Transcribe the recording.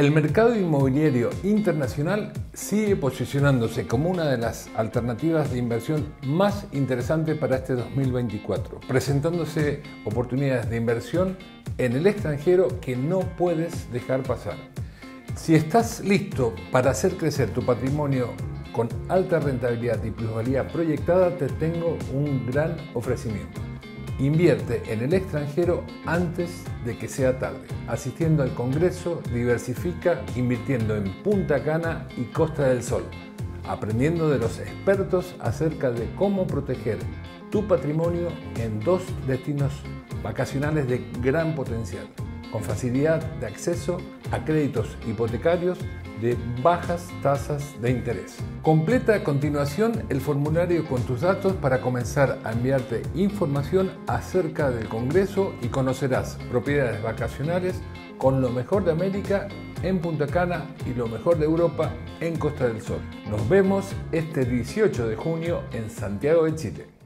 El mercado inmobiliario internacional sigue posicionándose como una de las alternativas de inversión más interesantes para este 2024, presentándose oportunidades de inversión en el extranjero que no puedes dejar pasar. Si estás listo para hacer crecer tu patrimonio con alta rentabilidad y plusvalía proyectada, te tengo un gran ofrecimiento. Invierte en el extranjero antes de que sea tarde. Asistiendo al Congreso, diversifica invirtiendo en Punta Cana y Costa del Sol, aprendiendo de los expertos acerca de cómo proteger tu patrimonio en dos destinos vacacionales de gran potencial, con facilidad de acceso a créditos hipotecarios de bajas tasas de interés. Completa a continuación el formulario con tus datos para comenzar a enviarte información acerca del Congreso y conocerás propiedades vacacionales con lo mejor de América en Punta Cana y lo mejor de Europa en Costa del Sol. Nos vemos este 18 de junio en Santiago de Chile.